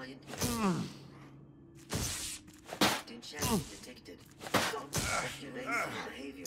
Client. Dinchanting detected. Evasive behavior.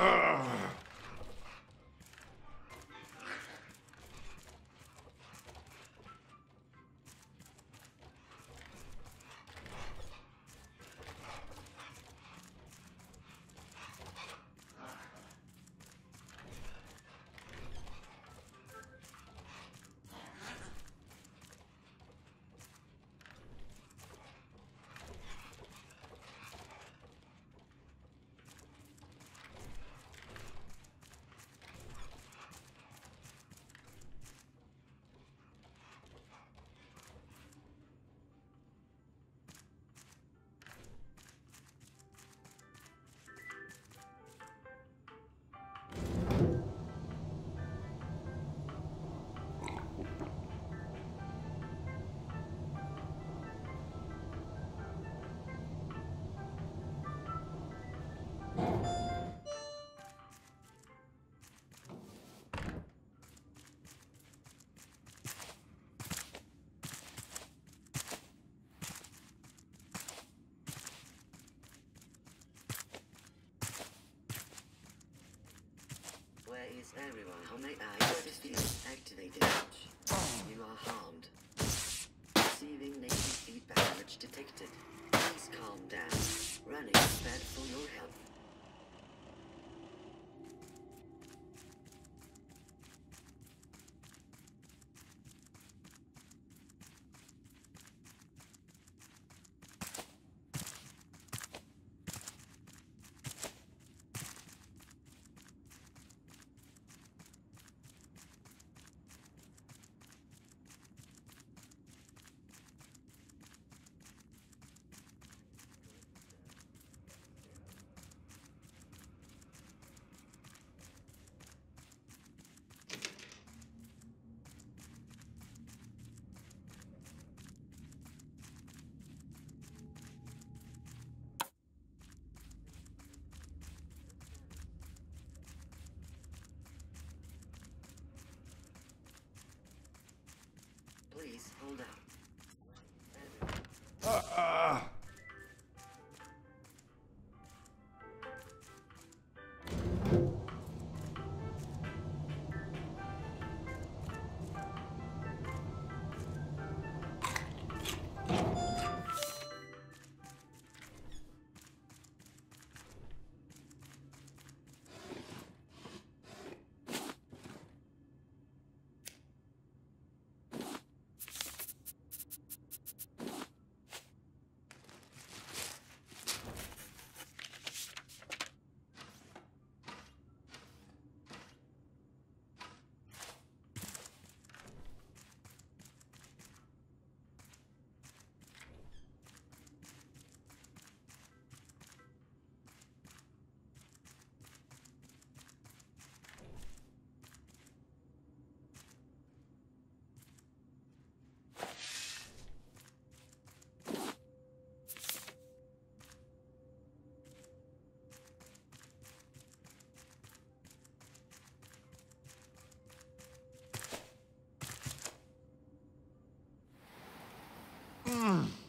Ugh. Everyone, on the eyes field activated. You are harmed. Receiving negative feedback damage detected. Please calm down. Running is bad for your health. Hold out. Everyone, Mm.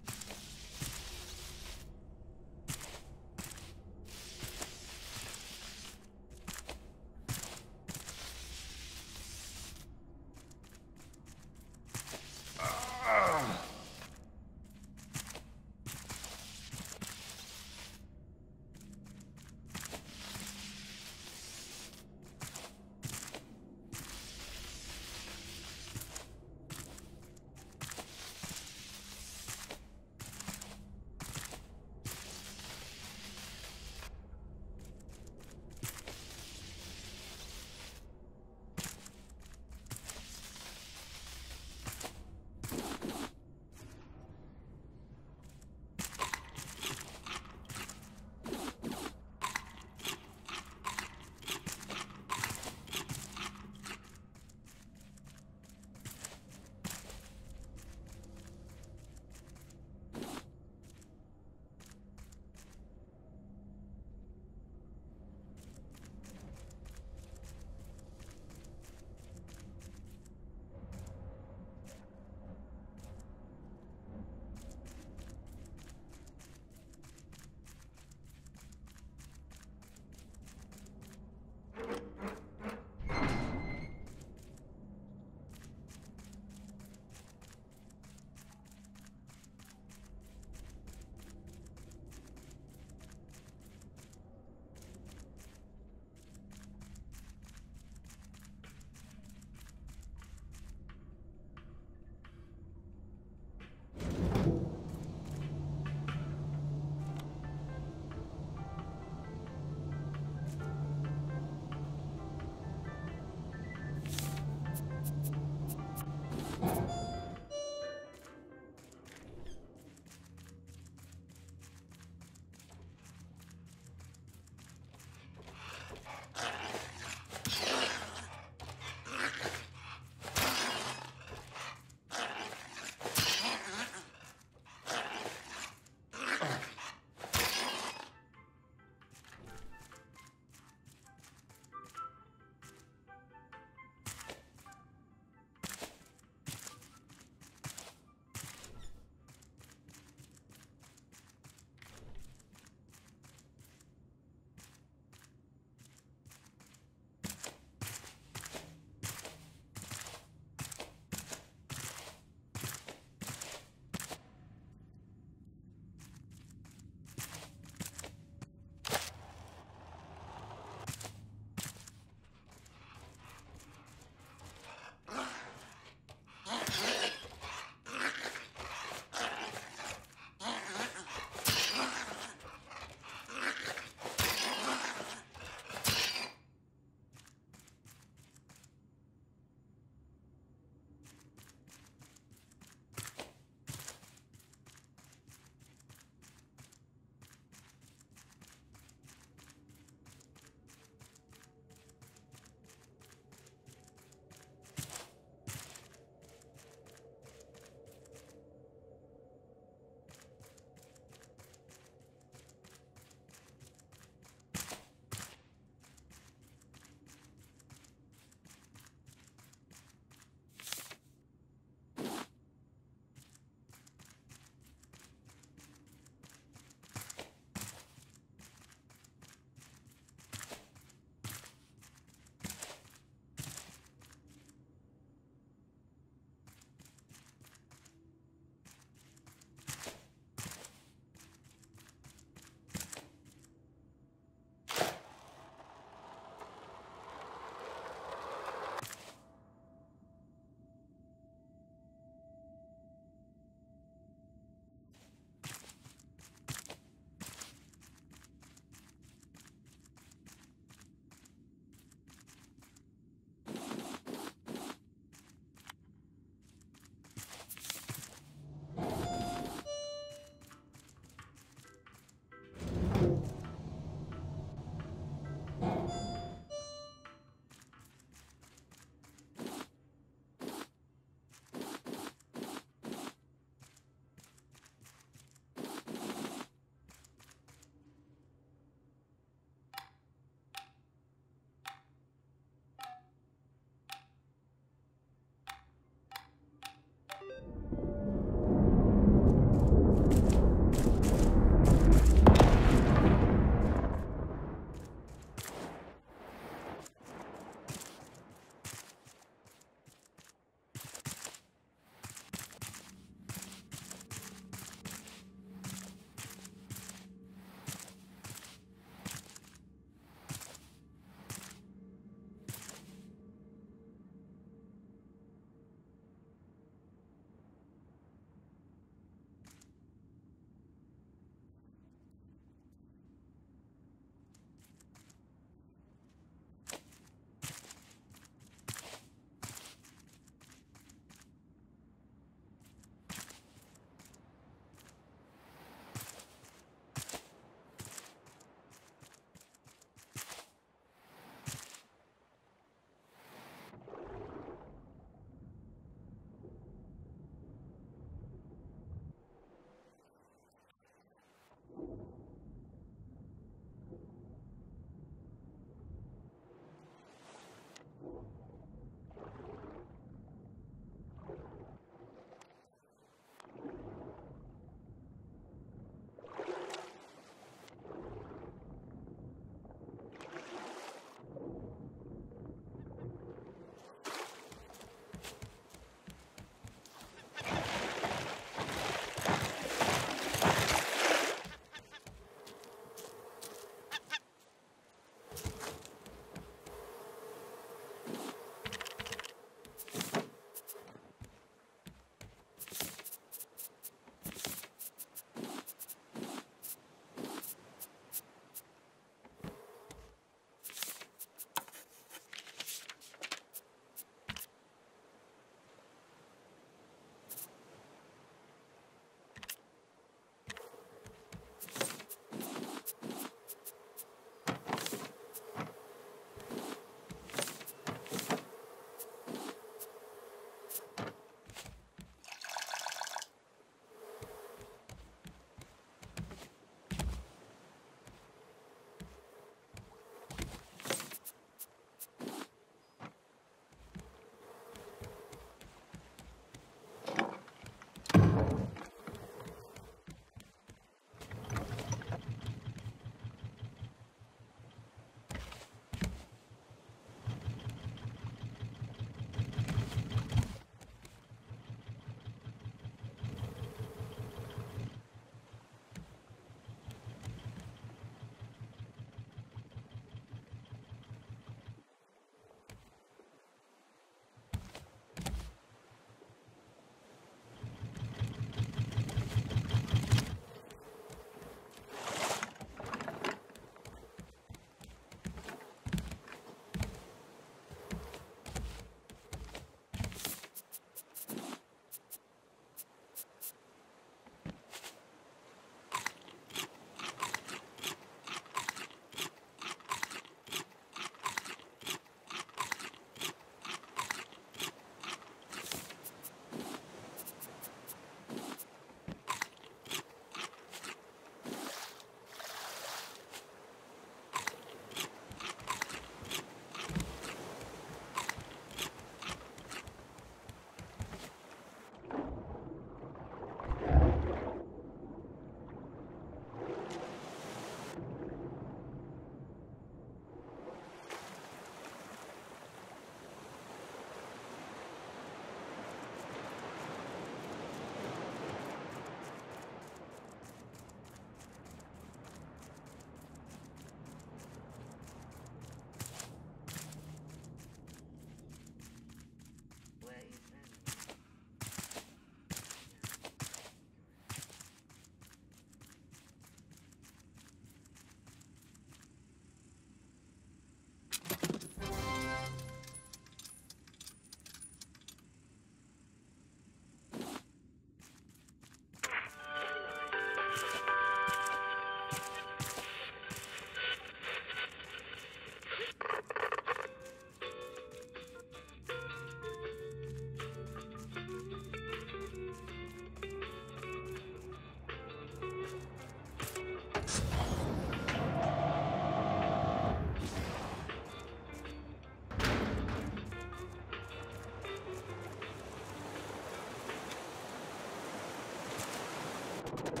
you